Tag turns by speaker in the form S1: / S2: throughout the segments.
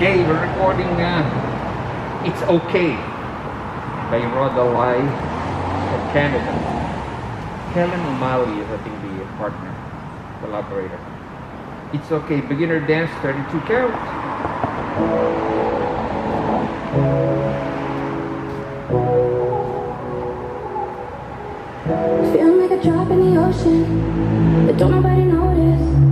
S1: Okay, we're recording It's Okay by Rhoda Lai of Canada. Helen O'Malley is, I think, the partner, collaborator. It's Okay, beginner dance, 32 count.
S2: Feeling like a drop in the ocean, but don't nobody notice.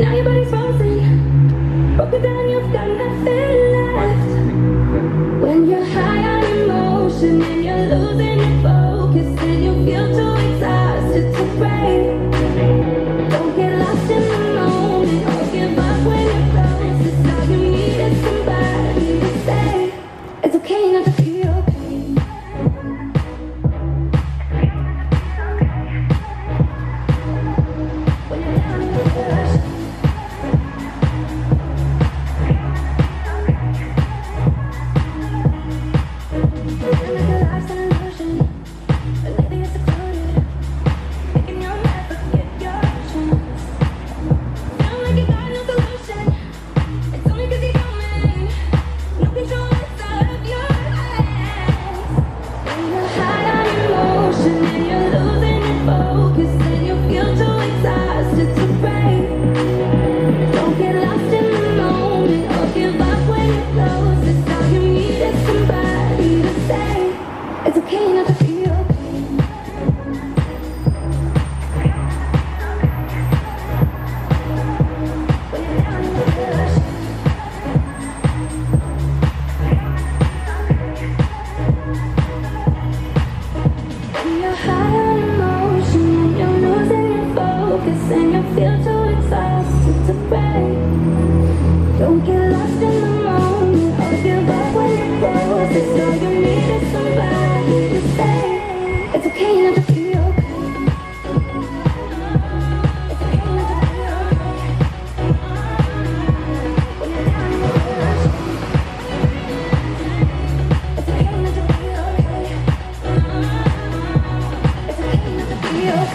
S2: Now your body's frozen. Broken down, you've got nothing left. When you're high on emotion and you're losing your focus, and you feel too exhausted to. Don't get lost in the moment when you're all you need is somebody to it's okay not to be Don't get lost in the moment or give up when you're. It's all you it's